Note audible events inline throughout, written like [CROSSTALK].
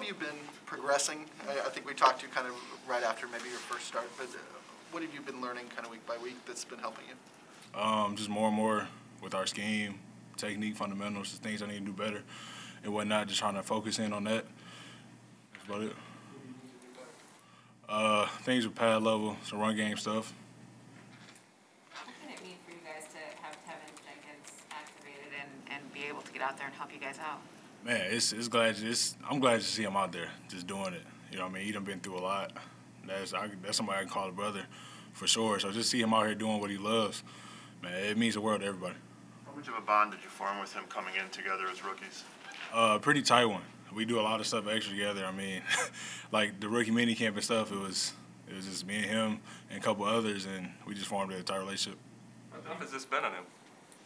have you been progressing? I, I think we talked to you kind of right after maybe your first start, but uh, what have you been learning kind of week by week that's been helping you? Um, just more and more with our scheme, technique, fundamentals, the things I need to do better and whatnot. Just trying to focus in on that. That's about it. Uh, things with pad level, some run game stuff. What can it mean for you guys to have Teven Jenkins activated and, and be able to get out there and help you guys out? Man, it's it's glad it's I'm glad to see him out there just doing it. You know, what I mean, he done been through a lot. That's I, that's somebody I can call a brother, for sure. So just see him out here doing what he loves, man, it means the world to everybody. How much of a bond did you form with him coming in together as rookies? Uh, pretty tight one. We do a lot of stuff extra together. I mean, [LAUGHS] like the rookie mini camp and stuff. It was it was just me and him and a couple others, and we just formed a tight relationship. How tough has this been on him?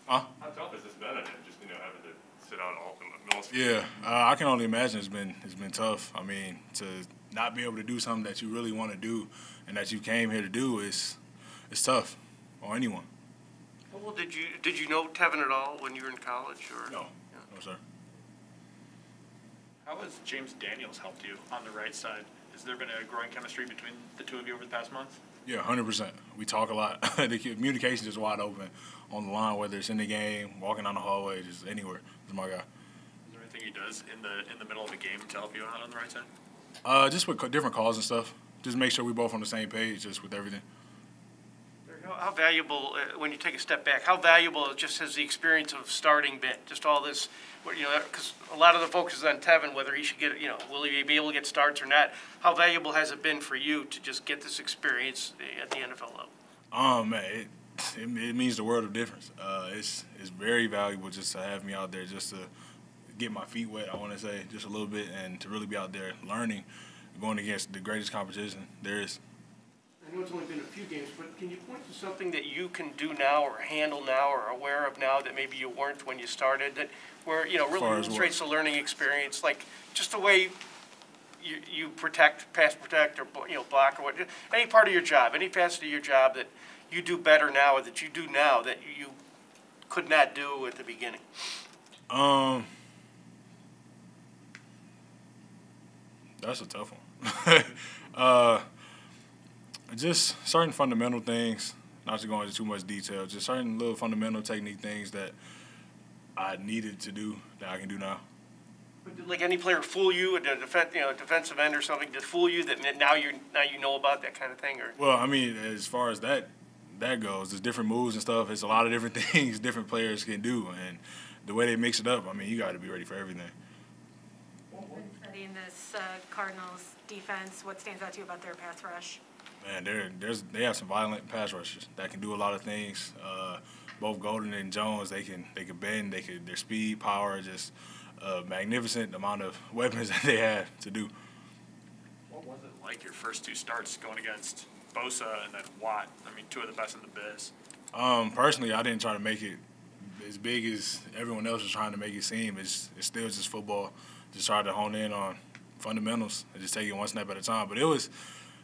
Huh? How tough has this been on him? Just you know having to sit out all most. Yeah, uh, I can only imagine it's been it's been tough. I mean, to not be able to do something that you really want to do and that you came here to do is it's tough on anyone. Well, did you, did you know Teven at all when you were in college, or? No, no, sir. How has James Daniels helped you on the right side? Has there been a growing chemistry between the two of you over the past month? Yeah, hundred percent. We talk a lot. [LAUGHS] the communication is wide open on the line, whether it's in the game, walking down the hallway, just anywhere. He's my guy. Is there anything he does in the in the middle of a game to help you out on the right side? Uh, just with different calls and stuff. Just make sure we're both on the same page, just with everything. How- valuable, uh, when you take a step back, how valuable just has the experience of starting been? Just all this, you know, because a lot of the focus is on Teven, whether he should get, you know, will he be able to get starts or not? How valuable has it been for you to just get this experience at the NFL level? Um, man, it, it, it means the world of difference. Uh, it's it's very valuable just to have me out there, just to get my feet wet. I want to say just a little bit, and to really be out there learning, going against the greatest competition there is. Know it's only been a few games, but can you point to something that you can do now or handle now or aware of now that maybe you weren't when you started, that where, you know, really Far as what? illustrates the learning experience, like just the way you, you protect, pass protect or, you know, block or what, any part of your job, any facet of your job that you do better now or that you do now that you could not do at the beginning? Um, that's a tough one. [LAUGHS] uh, just certain fundamental things, not to go into too much detail, just certain little fundamental technique things that I needed to do that I can do now. Like any player fool you, a defense, you know, a defensive end or something, to fool you that now you, now you know about that kind of thing, or? Well, I mean, as far as that that goes, there's different moves and stuff. It's a lot of different [LAUGHS] things different players can do, and the way they mix it up, I mean, you got to be ready for everything. Studying this uh, Cardinals defense, what stands out to you about their pass rush? Man, they're, there's they have some violent pass rushers that can do a lot of things. Uh, both Golden and Jones, they can they can bend, they can their speed, power, just a magnificent amount of [LAUGHS] weapons that they have to do. What was it like your first two starts going against Bosa and then Watt? I mean, two of the best in the biz. Um, personally, I didn't try to make it as big as everyone else was trying to make it seem. It's it's still just football. Just try to hone in on fundamentals and just take it one snap at a time. But it was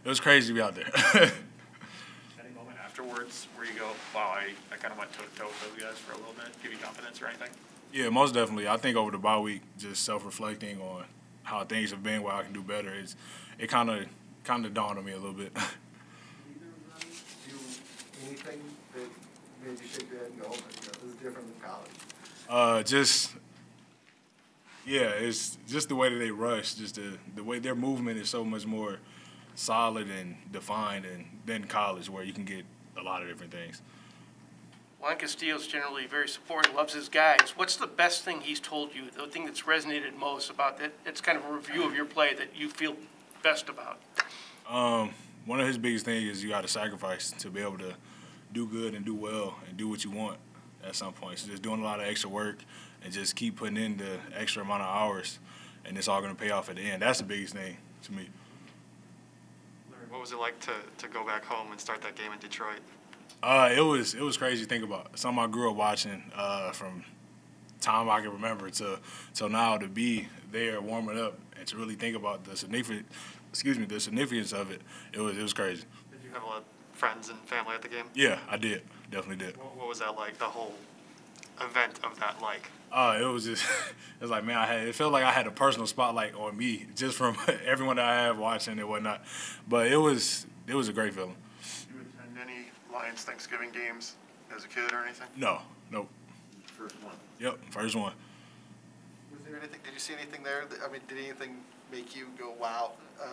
it was crazy to be out there. [LAUGHS] Any moment afterwards where you go, wow, I, I kind of went toe to toe with those guys for a little bit, give you confidence or anything? Yeah, most definitely. I think over the bye week, just self-reflecting on how things have been, where I can do better, it's it kind of kind of dawned on me a little bit. Do [LAUGHS] anything that made you shake your head and go, oh, you know, this is different than college? uh, just yeah, it's just the way that they rush, just the the way their movement is so much more solid and defined and then college, where you can get a lot of different things. Juan Castillo's generally very supportive, loves his guys. What's the best thing he's told you, the thing that's resonated most about it? It's kind of a review of your play that you feel best about. Um, one of his biggest things is you got to sacrifice to be able to do good and do well and do what you want at some point. So just doing a lot of extra work and just keep putting in the extra amount of hours, and it's all going to pay off at the end. That's the biggest thing to me. What was it like to, to go back home and start that game in Detroit? Uh, it was it was crazy to think about. Something I grew up watching uh, from time I can remember to till now to be there warming up and to really think about the significant excuse me the significance of it. It was it was crazy. Did you have a lot of friends and family at the game? Yeah, I did definitely did. What, what was that like, the whole event of that like? Uh, it was just, [LAUGHS] it was like, man, I had, it felt like I had a personal spotlight on me [LAUGHS] just from [LAUGHS] everyone that I have watching and whatnot. But it was, it was a great feeling. You attend any Lions Thanksgiving games as a kid or anything? No, nope. First one. Yep, first one. Was there anything, did you see anything there? that- I mean, did anything make you go, wow? Uh,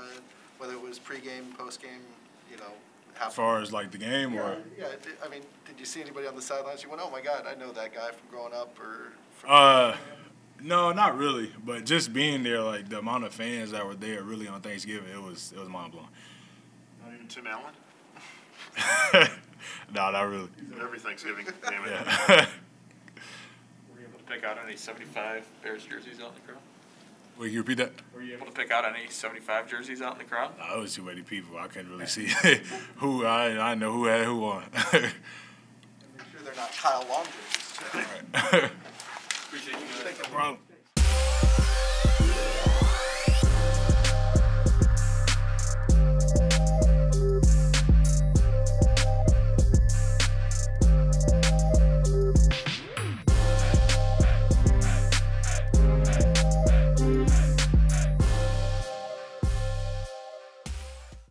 Whether it was pregame, postgame, you know? Half- As far as like the game Yeah, or, yeah, I mean, did you see anybody on the sidelines? You went, oh my God, I know that guy from growing up or from. uh, no, not really. But just being there, like the amount of fans that were there really on Thanksgiving, it was, it was mind blowing. Not even Tim Allen? [LAUGHS] no, not really. Every Thanksgiving game. Yeah. [LAUGHS] Were you able to pick out any seventy-five Bears jerseys out in the crowd? Wait, can you repeat that? Were you able to pick out any seventy-five jerseys out in the crowd? Nah, it was too many people. I couldn't really see [LAUGHS] who. I I know who had who on. [LAUGHS] Make sure they're not Kyle Long jerseys. [LAUGHS]